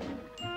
good.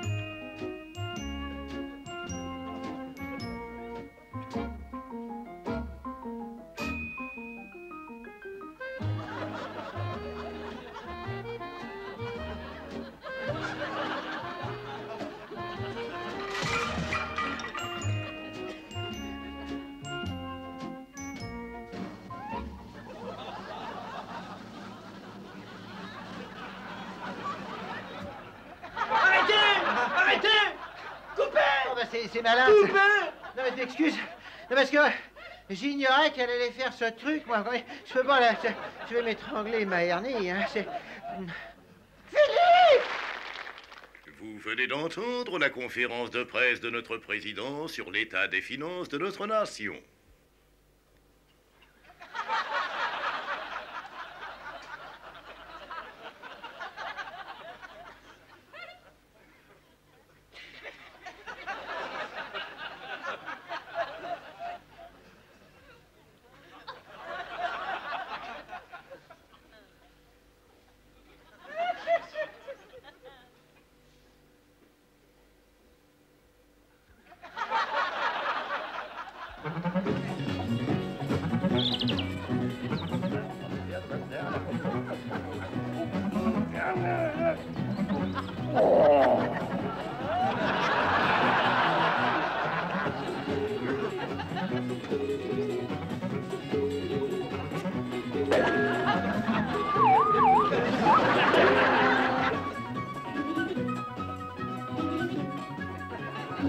C'est c'est malin. Non, mais t'excuses. Non, parce que j'ignorais qu'elle allait faire ce truc, moi. Je peux pas, là. Je je vais m'étrangler ma hernie, hein. C'est... Vous venez d'entendre la conférence de presse de notre président sur l'état des finances de notre nation.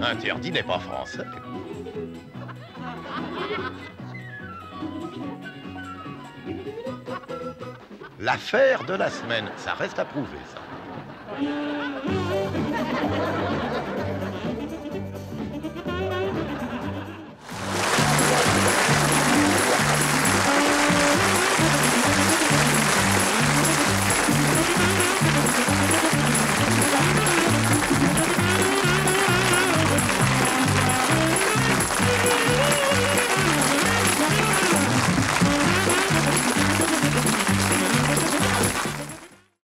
Interdit n'est pas français. L'affaire de la semaine, ça reste à prouver, ça.